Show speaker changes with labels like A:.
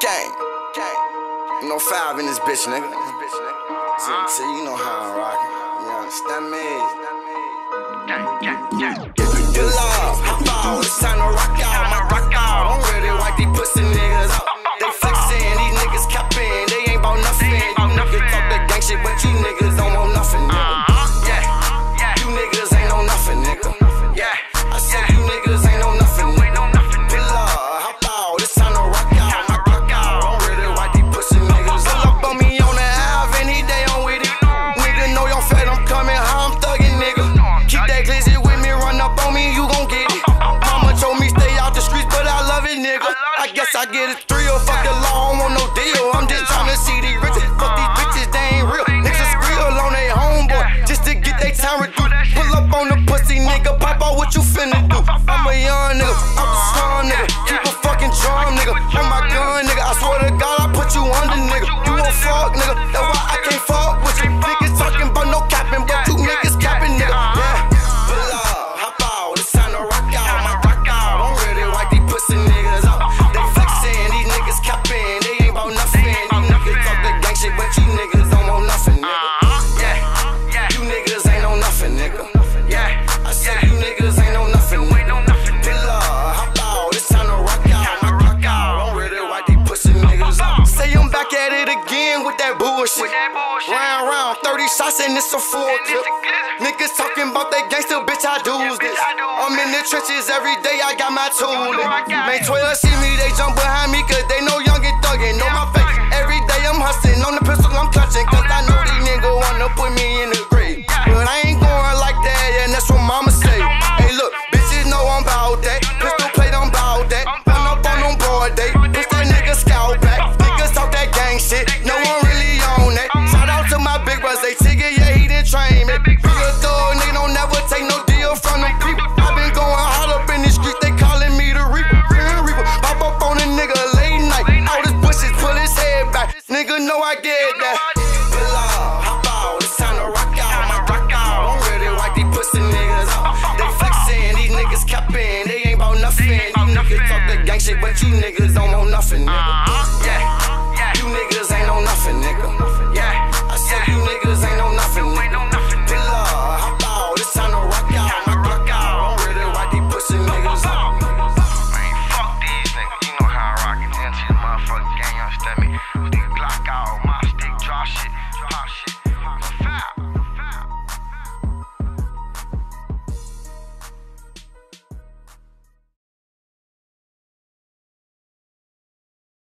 A: Gang. Gang. You five in this bitch, nigga. So, so you know how I'm rocking. You understand me?
B: Gang, gang, gang.
A: If you do love, I'm always trying to. I get it. again with that bullshit.
B: With that bullshit.
A: Round, round, 30 shots and it's a
B: four tip.
A: Niggas talking about that gangster, bitch, I do
B: yeah,
A: this.
B: I do
A: I'm in the trenches every day, I got my tool.
B: You
A: 12.
B: claim
A: it. a thug, nigga don't never take no deal from them people. I been going hard up in the streets, they calling me the Reaper. Reaper. Pop up on a nigga late night. All this bushes pull his head back. Nigga know I get that. They flexing, these niggas they ain't nothing.
B: You niggas talk
A: that
B: gang shit, but you niggas.